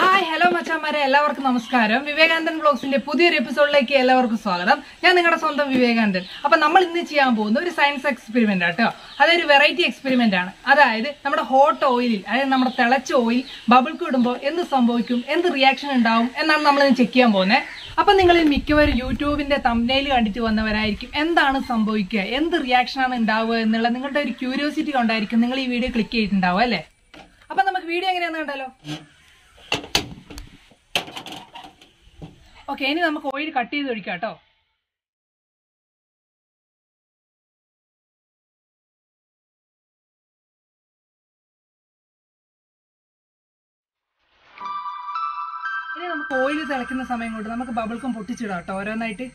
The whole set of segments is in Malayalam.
ഹായ് ഹലോ മച്ചാമാരെ എല്ലാവർക്കും നമസ്കാരം. വിവേകാനന്ദൻ ബ്ലോഗ്സിന്റെ പുതിയൊരു എപ്പിസോഡിലേക്ക് എല്ലാവർക്കും സ്വാഗതം. ഞാൻ നിങ്ങളുടെ സ്വന്തം വിവേകാനന്ദൻ. അപ്പൊ നമ്മൾ ഇന്ന് ചെയ്യാൻ പോകുന്ന ഒരു സയൻസ് എക്സ്പെരിമെന്റ് ആട്ടോ അതൊരു വെറൈറ്റി എക്സ്പെരിമെന്റ് ആണ്. അതായത് നമ്മുടെ ഹോട്ട് ഓയിലിൽ അതായത് നമ്മുടെ തിളച്ച ഓയിൽ ബബിൾക്ക് ഇടുമ്പോൾ എന്ത് സംഭവിക്കും? എന്ത് റിയാക്ഷൻ ഉണ്ടാവും? എന്നാണ് നമ്മൾ ഇന്ന് ചെക്ക് ചെയ്യാൻ പോകുന്നത്. അപ്പൊ നിങ്ങൾ മിക്കവരും യൂട്യൂബിന്റെ തമ്നയിൽ കണ്ടിട്ട് വന്നവരായിരിക്കും. എന്താണ് സംഭവിക്കുക? എന്ത് റിയാക്ഷൻ ആണ് ഉണ്ടാവുക എന്നുള്ള നിങ്ങളുടെ ഒരു ക്യൂരിയോസിറ്റി കൊണ്ടായിരിക്കും നിങ്ങൾ ഈ വീഡിയോ ക്ലിക്ക് ചെയ്തിട്ടുണ്ടാവുക അല്ലേ? അപ്പൊ നമുക്ക് വീഡിയോ എങ്ങനെയാണെന്ന് കണ്ടാലോ? ഓക്കെ ഇനി നമുക്ക് ഓയിൽ കട്ട് ചെയ്ത് ഒഴിക്കാം കേട്ടോ. ഇനി നമുക്ക് ഓയിൽ തിളയ്ക്കുന്ന സമയം കൊണ്ട് നമുക്ക് ബബിൾക്കും പൊട്ടിച്ചിടാം കേട്ടോ ഓരോന്നായിട്ട്.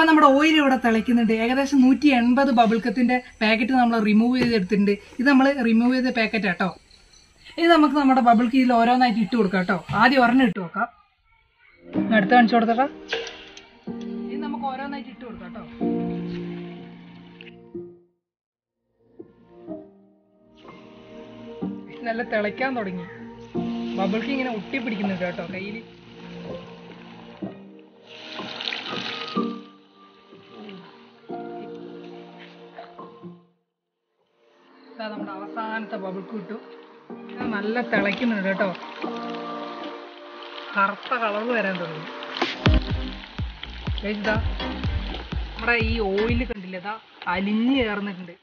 അപ്പൊ നമ്മുടെ ഓയിൽ ഇവിടെ തിളയ്ക്കുന്നുണ്ട്. ഏകദേശം നൂറ്റി എൺപത് ബബിൾക്കത്തിന്റെ പാക്കറ്റ് നമ്മൾ റിമൂവ് ചെയ്തെടുത്തിട്ടുണ്ട്. ഇത് നമ്മൾ റിമൂവ് ചെയ്ത പാക്കറ്റ് കേട്ടോ ഇത് നമുക്ക് നമ്മുടെ ബബിൾ കീയിൽ ഓരോന്നായിട്ട് ഇട്ട് കൊടുക്കാം കേട്ടോ ആദ്യം ഒരെണ്ണം ഇട്ട് നോക്കാം അടുത്ത് കാണിച്ചു കൊടുത്തട്ടാ ഇത് നമുക്ക് ഓരോന്നായിട്ട് ഇട്ട് കൊടുക്കാം കേട്ടോ നല്ല തിളയ്ക്കാൻ തുടങ്ങി. ബബിൾക്ക് ഇങ്ങനെ ഒട്ടി പിടിക്കുന്നുണ്ട് കേട്ടോ കയ്യിൽ നമ്മുടെ അവസാനത്തെ ബബിൾക്ക് കിട്ടും നല്ല തിളയ്ക്കുന്നുണ്ട് കേട്ടോ. കറുത്ത കളറ് വരാൻ തുടങ്ങി. ഇതാ. നമ്മുടെ ഈ ഓയിൽ കണ്ടില്ലേ? ഇതാ അലിഞ്ഞു ചേർന്നിട്ടുണ്ട്.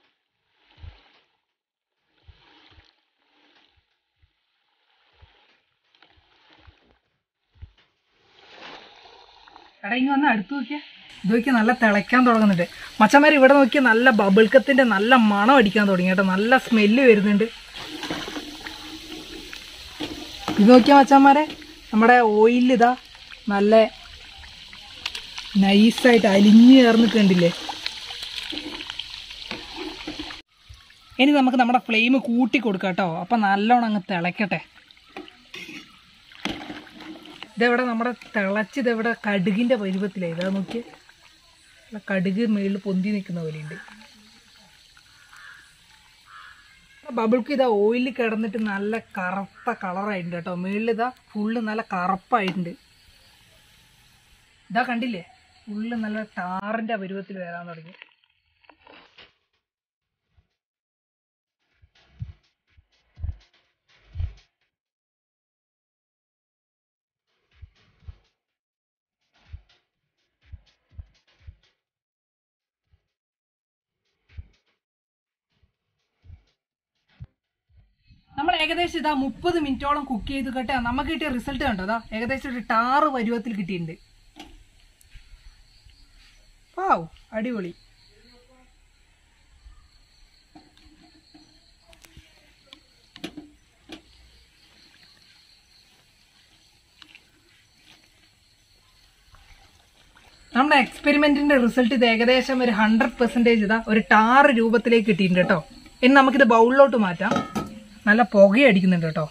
എടാ വന്ന് അടുത്ത് നോക്കിയാ. ഇത് നോക്കിയാൽ നല്ല തിളയ്ക്കാൻ തുടങ്ങുന്നുണ്ട്. മച്ചന്മാർ ഇവിടെ നോക്കിയാൽ നല്ല ബബിൾക്കത്തിന്റെ നല്ല മണം അടിക്കാൻ തുടങ്ങി കേട്ടോ. നല്ല സ്മെല്ല് വരുന്നുണ്ട്. ഇത് നോക്കിയാൽ മച്ചന്മാരെ നമ്മുടെ ഓയിൽ ഇതാ നല്ല നൈസായിട്ട് അലിഞ്ഞു ചേർന്ന് കണ്ടില്ലേ ഇനി നമുക്ക് നമ്മുടെ ഫ്ലെയിം കൂട്ടി കൊടുക്കാം കേട്ടോ. അപ്പം നല്ലോണം അങ്ങ് തിളയ്ക്കട്ടെ. ഇതെവിടെ നമ്മുടെ തിളച്ചിതെവിടെ കടുകിന്റെ പരുവത്തിലായി ഇതാ നോക്കി കടുക് മേളിൽ പൊന്തി നിൽക്കുന്ന പോലെയുണ്ട്. ബബിൾക്ക് ഇതാ ഓയിലിൽ കിടന്നിട്ട് നല്ല കറുത്ത കളറായിട്ടുണ്ട് കേട്ടോ. മേളിൽ ഇതാ ഫുള്ള് നല്ല കറുപ്പായിട്ടുണ്ട്. ഇതാ കണ്ടില്ലേ? ഫുള്ള് നല്ല ടാറിന്റെ പരുവത്തിൽ വരാൻ തുടങ്ങി. ഏകദേശം ഇതാ മുപ്പത് മിനിറ്റോളം കുക്ക് ചെയ്ത് കേട്ടാ. നമുക്ക് കിട്ടിയ റിസൾട്ട് കണ്ടോ? അതാ ഏകദേശം ഒരു ടാറ് പരുവത്തിൽ കിട്ടിയിട്ടുണ്ട്. വാവ് അടിപൊളി. നമ്മുടെ എക്സ്പെരിമെന്റിന്റെ റിസൾട്ട് ഇത് ഏകദേശം ഒരു ഹൺഡ്രഡ് പെർസെന്റേജ് ഇതാ ഒരു ടാറ് രൂപത്തിലേക്ക് കിട്ടിയിട്ടുണ്ട് കേട്ടോ. ഇനി നമുക്കിത് ബൗളിലോട്ട് മാറ്റാം. നല്ല പുകയടിക്കുന്നുണ്ട് കേട്ടോ.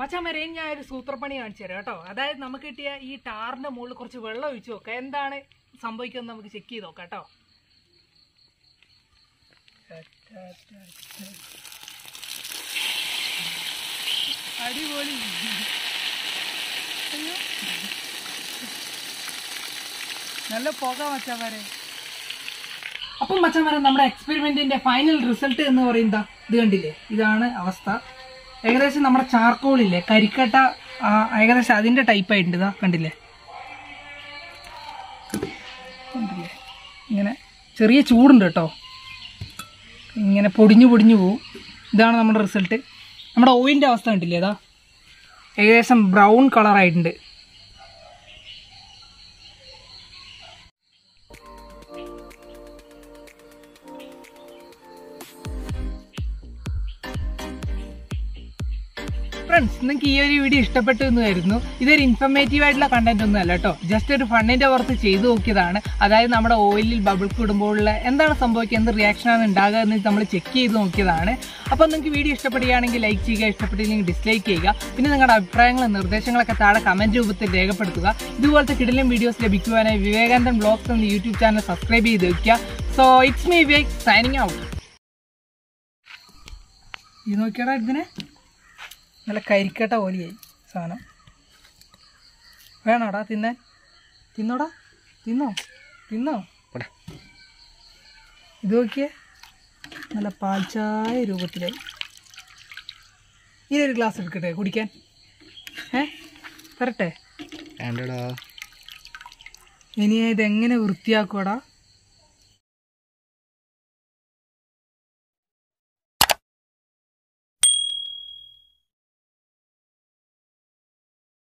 മച്ചാൻ വരെ ഞാൻ ഒരു സൂത്രപ്പണി കാണിച്ചു തരാം കേട്ടോ. അതായത് നമുക്ക് കിട്ടിയ ഈ ടാറിന്റെ മുകളിൽ കുറച്ച് വെള്ളം ഒഴിച്ചു നോക്കാം എന്താണ് സംഭവിക്കുന്നത് നമുക്ക് ചെക്ക് ചെയ്ത് നോക്കാം കേട്ടോ. അടിപൊളി. നല്ല പുക മച്ചാമാരെ. അപ്പം മച്ചാമാരെ നമ്മുടെ എക്സ്പെരിമെന്റിന്റെ ഫൈനൽ റിസൾട്ട് എന്ന് പറയുന്നത് ഇത് കണ്ടില്ലേ? ഇതാണ് അവസ്ഥ. ഏകദേശം നമ്മുടെ ചാർക്കോളില്ലേ കരിക്കട്ട ഏകദേശം അതിന്റെ ടൈപ്പ് ആയിട്ടുണ്ട് ഇതാ കണ്ടില്ലേ? കണ്ടില്ലേ? ഇങ്ങനെ ചെറിയ ചൂടുണ്ട് കേട്ടോ. ഇങ്ങനെ പൊടിഞ്ഞു പൊടിഞ്ഞു പോവും. ഇതാണ് നമ്മുടെ റിസൾട്ട്. നമ്മുടെ ഓയിലിന്റെ അവസ്ഥ കണ്ടില്ലേ അതാ ഏകദേശം ബ്രൗൺ കളറായിട്ടുണ്ട്. ഫ്രണ്ട്സ് നിങ്ങൾക്ക് ഈ ഒരു വീഡിയോ ഇഷ്ടപ്പെട്ടു എന്ന് വരുന്നു ഇതൊരു ഇൻഫർമേറ്റീവ് ആയിട്ടുള്ള കണ്ടന്റ് ഒന്നും അല്ല കേട്ടോ ജസ്റ്റ് ഒരു ഫണ്ണിന്റെ പുറത്ത് ചെയ്തു നോക്കിയതാണ്. അതായത് നമ്മുടെ ഓയിലിൽ ബബിൾ ഇടുമ്പോഴുള്ള എന്താണ് സംഭവിക്കുക എന്ത് റിയാക്ഷനാണ് ഉണ്ടാകുക എന്ന് നമ്മൾ ചെക്ക് ചെയ്ത് നോക്കിയതാണ്. അപ്പോൾ നിങ്ങൾക്ക് വീഡിയോ ഇഷ്ടപ്പെടുകയാണെങ്കിൽ ലൈക്ക് ചെയ്യുക ഇഷ്ടപ്പെട്ടില്ലെങ്കിൽ ഡിസ്ലൈക്ക് ചെയ്യുക. പിന്നെ നിങ്ങളുടെ അഭിപ്രായങ്ങളും നിർദ്ദേശങ്ങളൊക്കെ താഴെ കമന്റ് രൂപത്തിൽ രേഖപ്പെടുത്തുക. ഇതുപോലത്തെ കിടലും വീഡിയോസ് ലഭിക്കുവാനായി വിവേകാനന്ദൻ ബ്ലോഗ്സ് എന്ന യൂട്യൂബ് ചാനൽ സബ്സ്ക്രൈബ് ചെയ്ത് വെക്കുക. So it's me Vivek signing out ഈ നോക്കിയാടാ ഇതിനെ? നല്ല കരിക്കട്ട പോലെയായി സാധനം. വേണോടാ തിന്നാൻ തിന്നോടാ. തിന്നോ? തിന്നോ? ഇത് നോക്കിയേ. നല്ല പാൽച്ചായ രൂപത്തിലായി. ഇതൊരു ഗ്ലാസ് എടുക്കട്ടെ കുടിക്കാൻ? ഏ? തരട്ടെ? വേണ്ടടാ. ഇനി ഇതെങ്ങനെ വൃത്തിയാക്കുവാടാ?